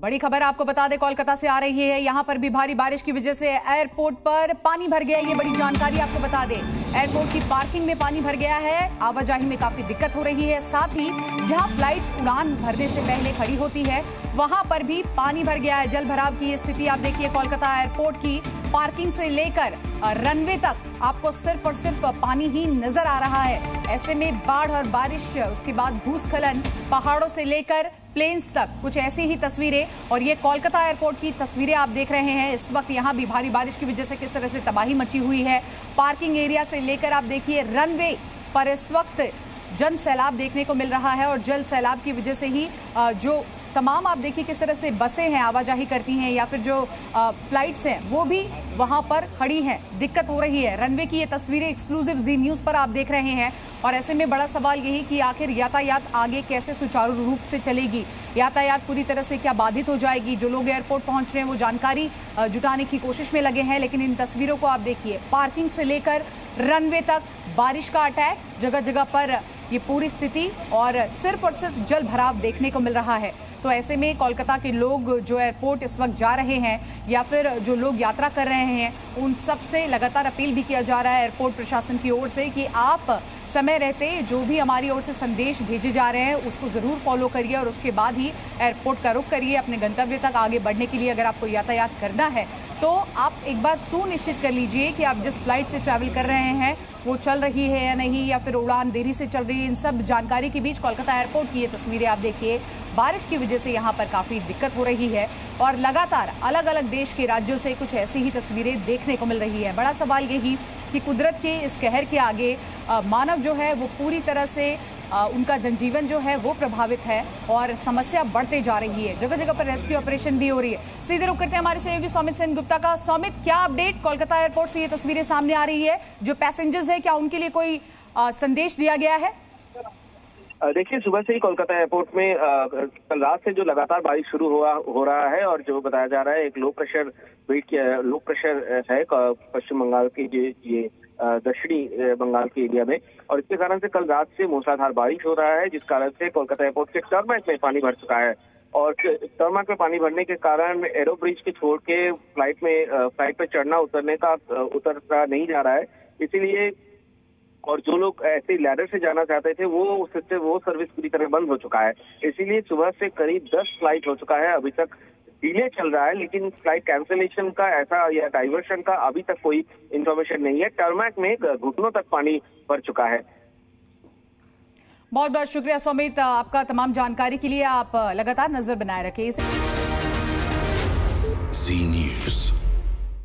बड़ी खबर आपको बता दें, कोलकाता से आ रही है। यहाँ पर भी भारी बारिश की वजह से एयरपोर्ट पर पानी भर गया, ये बड़ी जानकारी आपको बता दें। एयरपोर्ट की पार्किंग में पानी भर गया है, आवाजाही में काफ़ी दिक्कत हो रही है। साथ ही जहाँ फ्लाइट्स उड़ान भरने से पहले खड़ी होती है, वहाँ पर भी पानी भर गया है। जल भराव की स्थिति आप देखिए, कोलकाता एयरपोर्ट की पार्किंग से लेकर रनवे तक आपको सिर्फ़ और सिर्फ़ पानी ही नज़र आ रहा है। ऐसे में बाढ़ और बारिश, उसके बाद भूस्खलन, पहाड़ों से लेकर प्लेन्स तक। कुछ ऐसी ही तस्वीरें और ये कोलकाता एयरपोर्ट की तस्वीरें आप देख रहे हैं। इस वक्त यहाँ भी भारी बारिश की वजह से किस तरह से तबाही मची हुई है। पार्किंग एरिया से लेकर आप देखिए रनवे पर इस वक्त जन सैलाब देखने को मिल रहा है और जल सैलाब की वजह से ही जो तमाम आप देखिए किस तरह से बसें हैं, आवाजाही करती हैं या फिर जो फ्लाइट्स हैं, वो भी वहाँ पर खड़ी हैं। दिक्कत हो रही है। रनवे की ये तस्वीरें एक्सक्लूसिव जी न्यूज़ पर आप देख रहे हैं और ऐसे में बड़ा सवाल यही कि आखिर यातायात आगे कैसे सुचारू रूप से चलेगी? यातायात पूरी तरह से क्या बाधित हो जाएगी? जो लोग एयरपोर्ट पहुँच रहे हैं, वो जानकारी जुटाने की कोशिश में लगे हैं, लेकिन इन तस्वीरों को आप देखिए। पार्किंग से लेकर रनवे तक बारिश का अटैक जगह जगह पर ये पूरी स्थिति और सिर्फ़ और सिर्फ़ जल भराव देखने को मिल रहा है। तो ऐसे में कोलकाता के लोग जो एयरपोर्ट इस वक्त जा रहे हैं या फिर जो लोग यात्रा कर रहे हैं, उन सबसे लगातार अपील भी किया जा रहा है एयरपोर्ट प्रशासन की ओर से कि आप समय रहते जो भी हमारी ओर से संदेश भेजे जा रहे हैं, उसको ज़रूर फॉलो करिए और उसके बाद ही एयरपोर्ट का रुख करिए अपने गंतव्य तक आगे बढ़ने के लिए अगर आपको यातायात करना है। तो आप एक बार सुनिश्चित कर लीजिए कि आप जिस फ़्लाइट से ट्रैवल कर रहे हैं वो चल रही है या नहीं, या फिर उड़ान देरी से चल रही है, इन सब जानकारी के बीच कोलकाता एयरपोर्ट की ये तस्वीरें आप देखिए। बारिश की वजह से यहाँ पर काफ़ी दिक्कत हो रही है और लगातार अलग अलग देश के राज्यों से कुछ ऐसी ही तस्वीरें देखने को मिल रही है। बड़ा सवाल यही कि कुदरत के इस कहर के आगे मानव जो है वो पूरी तरह से उनका जनजीवन जो है वो प्रभावित है और समस्या बढ़ते जा रही है। जगह जगह पर रेस्क्यू ऑपरेशन भी हो रही है। सीधे रुक करते हैं हमारे सहयोगी सौमित सेन गुप्ता का। सौमित, क्या अपडेट? कोलकाता एयरपोर्ट से ये तस्वीरें सामने आ रही है। जो पैसेंजर्स है, क्या उनके लिए कोई संदेश दिया गया है? देखिए, सुबह से ही कोलकाता एयरपोर्ट में कल रात से जो लगातार बारिश शुरू हुआ, हो रहा है और जो बताया जा रहा है, एक low pressure wait low pressure है, पश्चिम बंगाल के ये दक्षिणी बंगाल के एरिया में। और इसके कारण से कल रात से मूसलाधार बारिश हो रहा है, जिस कारण से कोलकाता एयरपोर्ट के टर्माइट में पानी भर चुका है। और टर्माइट में पानी भरने के कारण एरो ब्रिज के छोड़ के फ़्लाइट में फ़्लाइट पे चढ़ना, उतरने का उतरता नहीं जा रहा है। इसीलिए और जो लोग ऐसे लैडर से जाना चाहते थे, वो उससे वो सर्विस पूरी तरह बंद हो चुका है। इसीलिए सुबह से करीब दस फ़्लाइट हो चुका है अभी तक। डिले चल रहा है लेकिन फ़्लाइट कैंसिलेशन का ऐसा या डाइवर्शन का अभी तक कोई इंफॉर्मेशन नहीं है। टर्मैक में घुटनों तक पानी भर चुका है। बहुत बहुत शुक्रिया सुमित आपका तमाम जानकारी के लिए आप लगातार नज़र बनाए रखें न्यूज़